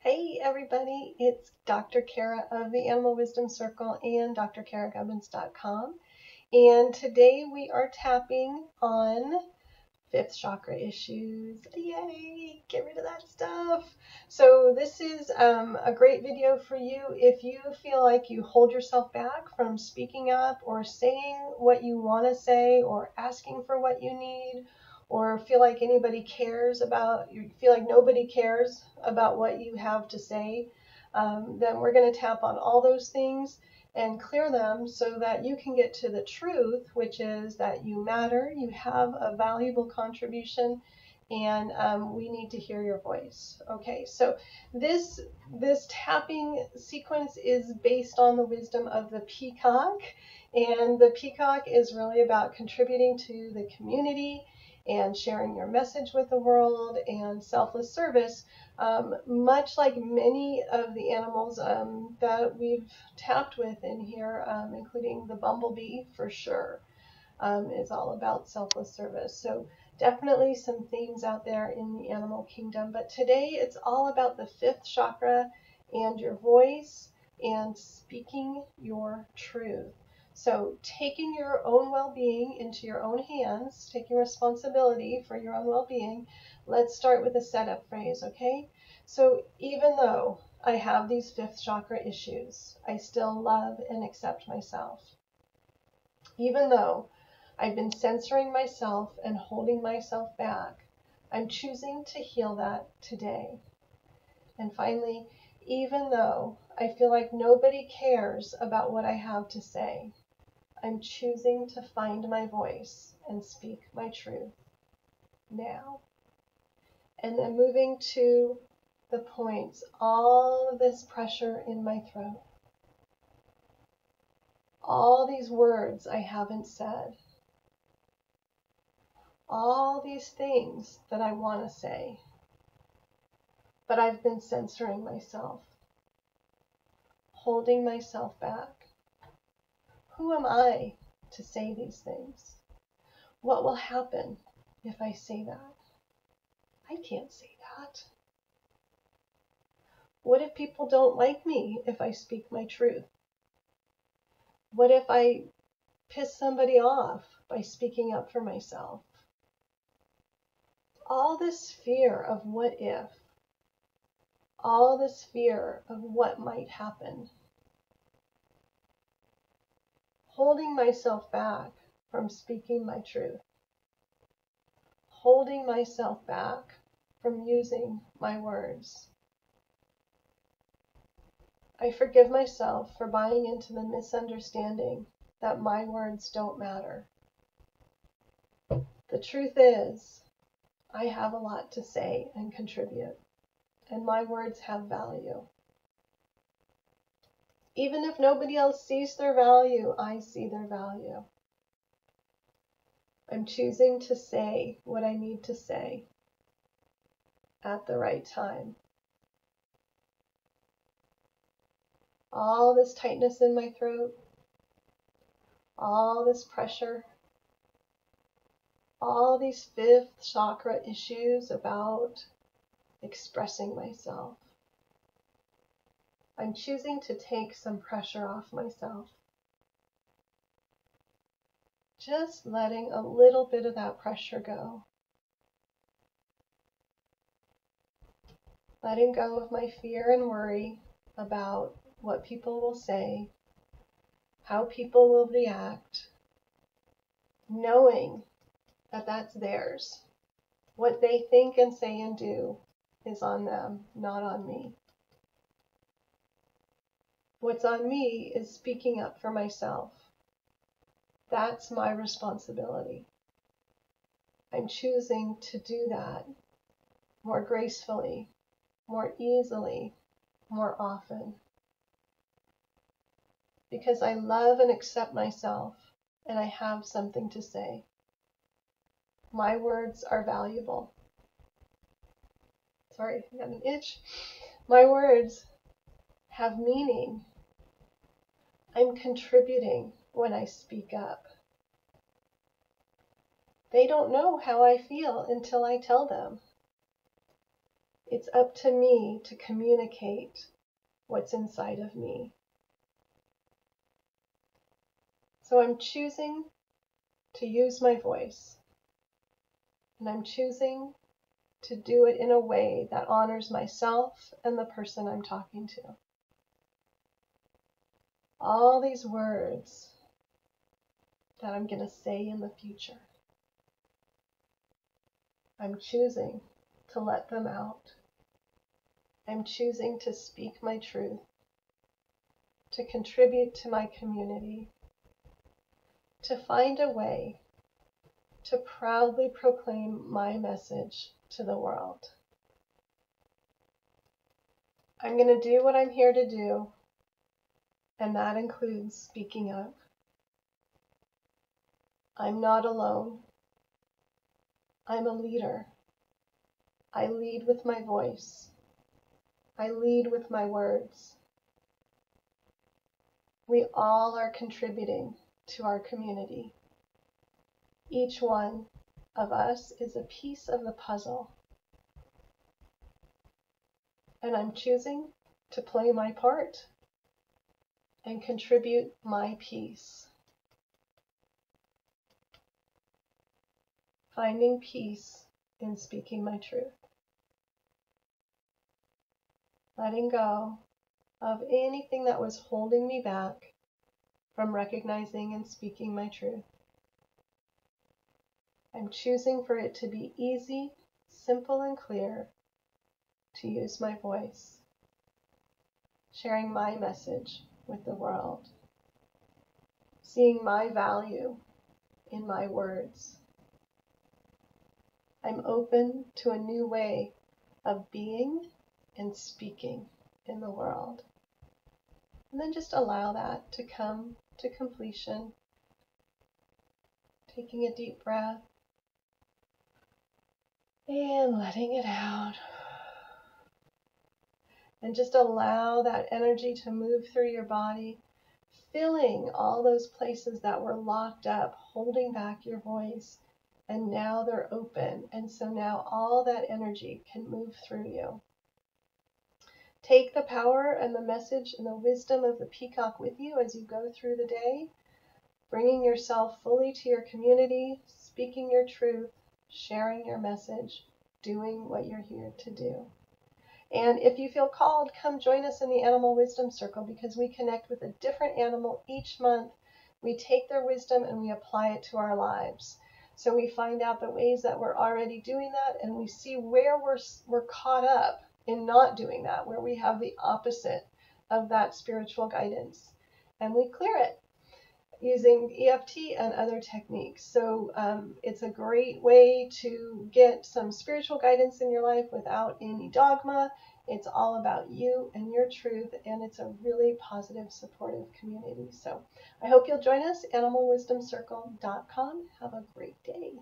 Hey everybody, it's Dr. Cara of the Animal Wisdom Circle and drcaragubbins.com. And today we are tapping on fifth chakra issues. Yay! Get rid of that stuff. So this is um, a great video for you if you feel like you hold yourself back from speaking up or saying what you want to say or asking for what you need or feel like anybody cares about you feel like nobody cares about what you have to say um, then we're going to tap on all those things and clear them so that you can get to the truth, which is that you matter, you have a valuable contribution, and um, we need to hear your voice. Okay, so this this tapping sequence is based on the wisdom of the peacock, and the peacock is really about contributing to the community and sharing your message with the world and selfless service, um, much like many of the animals um, that we've tapped with in here, um, including the bumblebee for sure, um, is all about selfless service. So definitely some themes out there in the animal kingdom. But today it's all about the fifth chakra and your voice and speaking your truth. So, taking your own well being into your own hands, taking responsibility for your own well being, let's start with a setup phrase, okay? So, even though I have these fifth chakra issues, I still love and accept myself. Even though I've been censoring myself and holding myself back, I'm choosing to heal that today. And finally, even though I feel like nobody cares about what I have to say, I'm choosing to find my voice and speak my truth now. And then moving to the points, all of this pressure in my throat, all these words I haven't said, all these things that I want to say, but I've been censoring myself, holding myself back. Who am I to say these things? What will happen if I say that? I can't say that. What if people don't like me if I speak my truth? What if I piss somebody off by speaking up for myself? All this fear of what if, all this fear of what might happen holding myself back from speaking my truth, holding myself back from using my words. I forgive myself for buying into the misunderstanding that my words don't matter. The truth is, I have a lot to say and contribute, and my words have value. Even if nobody else sees their value, I see their value. I'm choosing to say what I need to say at the right time. All this tightness in my throat, all this pressure, all these fifth chakra issues about expressing myself. I'm choosing to take some pressure off myself. Just letting a little bit of that pressure go. Letting go of my fear and worry about what people will say, how people will react, knowing that that's theirs. What they think and say and do is on them, not on me. What's on me is speaking up for myself. That's my responsibility. I'm choosing to do that more gracefully, more easily, more often. Because I love and accept myself and I have something to say. My words are valuable. Sorry, I got an itch. My words have meaning I'm contributing when I speak up. They don't know how I feel until I tell them. It's up to me to communicate what's inside of me. So I'm choosing to use my voice. And I'm choosing to do it in a way that honors myself and the person I'm talking to. All these words that I'm going to say in the future, I'm choosing to let them out. I'm choosing to speak my truth, to contribute to my community, to find a way to proudly proclaim my message to the world. I'm going to do what I'm here to do, and that includes speaking up. I'm not alone. I'm a leader. I lead with my voice. I lead with my words. We all are contributing to our community. Each one of us is a piece of the puzzle. And I'm choosing to play my part and contribute my piece. Finding peace in speaking my truth. Letting go of anything that was holding me back from recognizing and speaking my truth. I'm choosing for it to be easy, simple, and clear to use my voice, sharing my message with the world, seeing my value in my words. I'm open to a new way of being and speaking in the world. And then just allow that to come to completion. Taking a deep breath and letting it out. And just allow that energy to move through your body, filling all those places that were locked up, holding back your voice. And now they're open. And so now all that energy can move through you. Take the power and the message and the wisdom of the peacock with you as you go through the day, bringing yourself fully to your community, speaking your truth, sharing your message, doing what you're here to do. And if you feel called, come join us in the Animal Wisdom Circle because we connect with a different animal each month. We take their wisdom and we apply it to our lives. So we find out the ways that we're already doing that and we see where we're, we're caught up in not doing that, where we have the opposite of that spiritual guidance. And we clear it using EFT and other techniques. So um, it's a great way to get some spiritual guidance in your life without any dogma. It's all about you and your truth, and it's a really positive, supportive community. So I hope you'll join us, animalwisdomcircle.com. Have a great day.